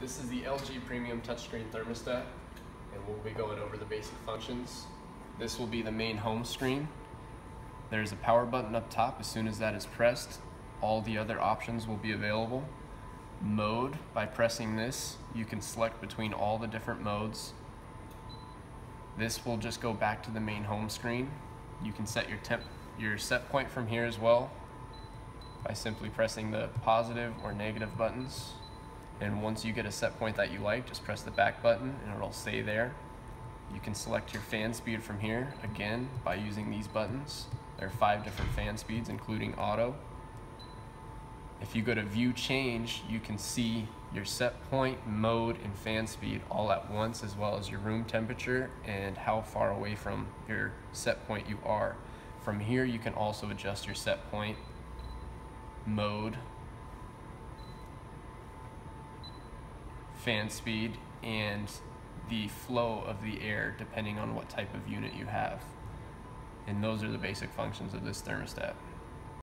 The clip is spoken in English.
This is the LG Premium Touchscreen Thermostat, and we'll be going over the basic functions. This will be the main home screen. There's a power button up top. As soon as that is pressed, all the other options will be available. Mode, by pressing this, you can select between all the different modes. This will just go back to the main home screen. You can set your temp, your set point from here as well by simply pressing the positive or negative buttons. And once you get a set point that you like, just press the back button and it'll stay there. You can select your fan speed from here, again, by using these buttons. There are five different fan speeds, including auto. If you go to view change, you can see your set point, mode, and fan speed all at once, as well as your room temperature and how far away from your set point you are. From here, you can also adjust your set point, mode, fan speed, and the flow of the air depending on what type of unit you have. And those are the basic functions of this thermostat.